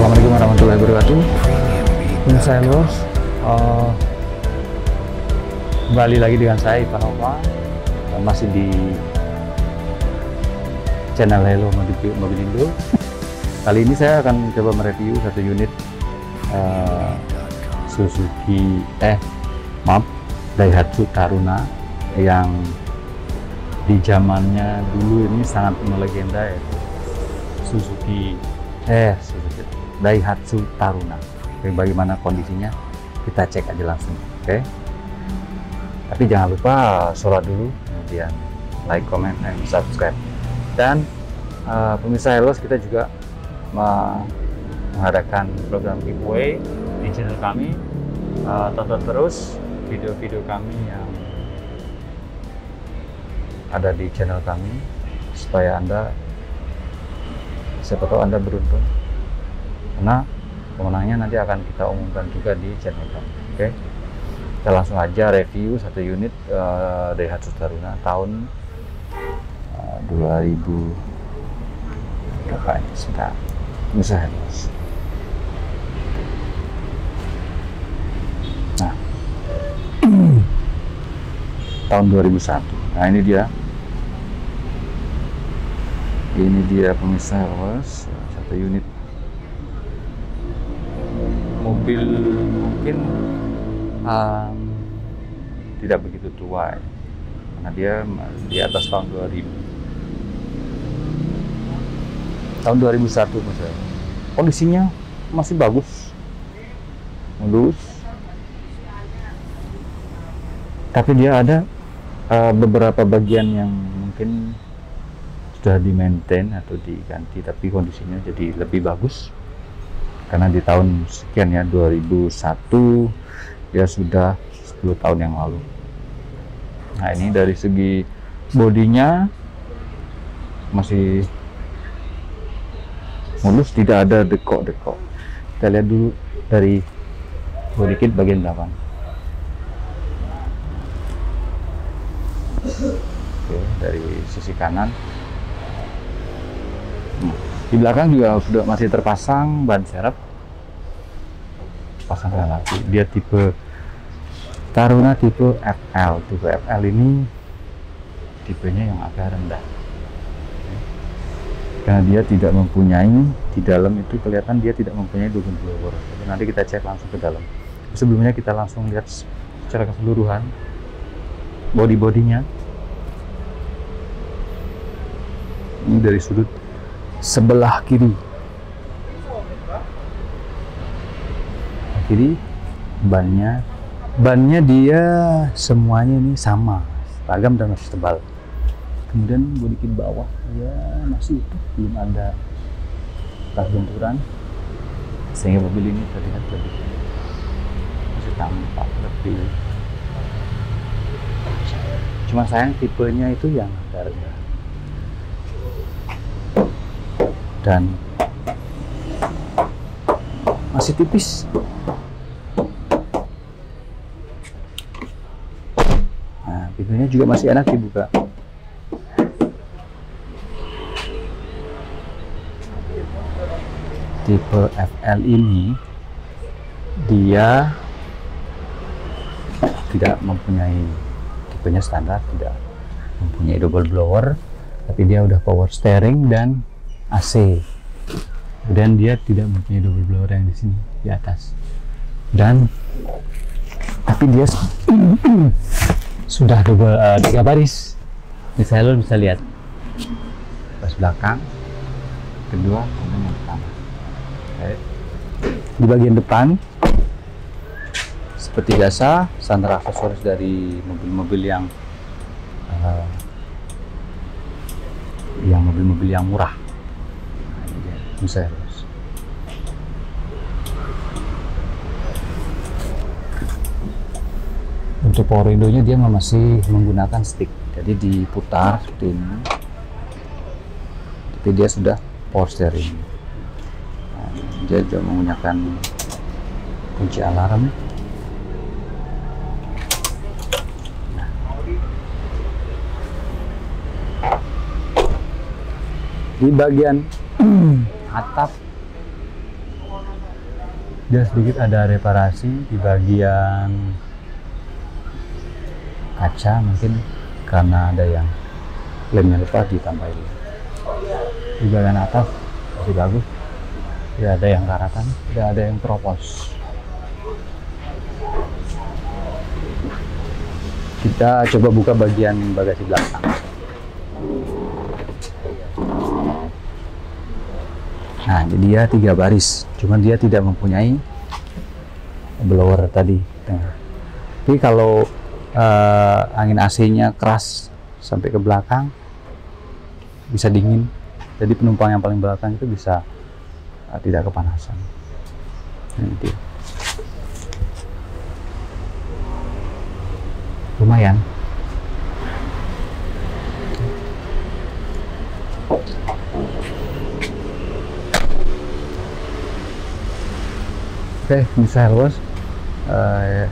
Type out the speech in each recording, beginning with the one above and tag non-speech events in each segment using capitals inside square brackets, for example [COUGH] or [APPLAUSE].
wabarakatuh. Pemirsa Los, uh, kembali lagi dengan saya Ivan Nova, uh, masih di channel Hello Mobil Mobilindo. [LAUGHS] Kali ini saya akan coba mereview satu unit uh, Suzuki, eh maaf, Daihatsu Taruna yang di zamannya dulu ini sangat melegenda ya. Suzuki eh Suzuki Daihatsu Taruna. Oke, bagaimana kondisinya? Kita cek aja langsung oke? Tapi jangan lupa sholat dulu kemudian like comment dan subscribe. Dan uh, pemirsa Helos kita juga mengadakan program giveaway di channel kami. Uh, tonton terus video-video kami yang ada di channel kami supaya anda siapa tahu anda beruntung karena pemenangnya nanti akan kita umumkan juga di channel kami oke? Okay? kita langsung aja review satu unit uh, Daihatsu Taruna tahun uh, 2000 berapa ini sebentar misalnya nah. Tahun 2001 nah ini dia. Ini dia pemirsa satu unit mobil mungkin um, tidak begitu tua ya. karena dia di atas tahun 2000 tahun 2001 misalnya kondisinya masih bagus. Mulus. Tapi dia ada uh, beberapa bagian yang mungkin sudah di maintain atau diganti tapi kondisinya jadi lebih bagus karena di tahun sekian ya 2001 ya sudah 10 tahun yang lalu. Nah ini dari segi bodinya masih mulus tidak ada dekok-dekok. Kita lihat dulu dari body kit bagian belakang. Oke, dari sisi kanan di belakang juga sudah masih terpasang ban serep. Pasang lagi. Dia tipe Taruna tipe FL tipe FL ini tipenya yang agak rendah. Karena dia tidak mempunyai di dalam itu kelihatan dia tidak mempunyai double blower. Nanti kita cek langsung ke dalam. Sebelumnya kita langsung lihat secara keseluruhan body bodinya ini dari sudut sebelah kiri. Kiri bannya. Bannya dia semuanya ini sama. Seragam dan masih tebal. Kemudian bodi kit bawah. Ya masih itu. Belum ada bekas benturan sehingga mobil ini terlihat lebih masih tampak lebih cuma sayang tipenya itu yang agak rendah dan masih tipis. Nah pintunya juga masih enak dibuka. Tipe FL ini dia tidak mempunyai tipenya standar tidak mempunyai double blower tapi dia udah power steering dan AC. Kemudian dia tidak mempunyai double blower yang di sini di atas. Dan tapi dia [CLEARS THROAT] sudah double uh, tiga baris. Misalnya lo bisa lihat. Pas belakang kedua kemudian yang pertama. Okay. di bagian depan. Seperti biasa standar aksesoris dari mobil-mobil yang uh, yang mobil-mobil yang murah untuk power window-nya dia masih menggunakan stick. Jadi diputar seperti ini. Tapi dia sudah power steering. Nah, dia juga menggunakan kunci alarm. Nah. di bagian atap. Dia sedikit ada reparasi di bagian kaca mungkin karena ada yang lemnya lupa ditambahin. Di bagian atas masih bagus. Tidak ada yang karatan tidak ada yang teropos kita coba buka bagian bagasi belakang nah jadi dia tiga baris. Cuman dia tidak mempunyai blower tadi. Nah, tapi kalau uh, angin AC nya keras sampai ke belakang bisa dingin. Jadi penumpang yang paling belakang itu bisa uh, tidak kepanasan. Ini dia lumayan Oke, okay, misal bos, uh,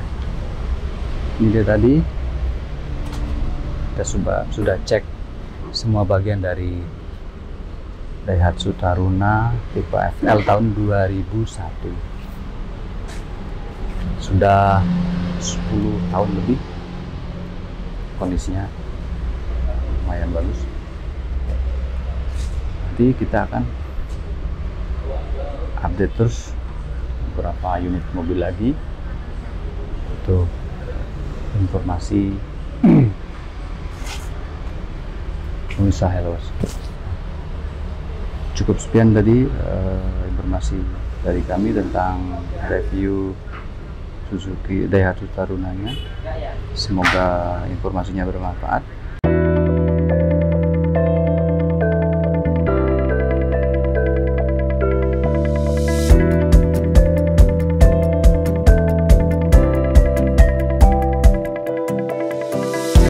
ini dia tadi. Kita sudah sudah cek semua bagian dari Daihatsu Taruna tipe FL tahun 2001 sudah 10 tahun lebih. Kondisinya lumayan bagus. Nanti kita akan update terus beberapa unit mobil lagi. Untuk informasi. [CLEARS THROAT] Pemirsa Hellos cukup sekian tadi uh, informasi dari kami tentang review Suzuki Daihatsu Tarunanya. Semoga informasinya bermanfaat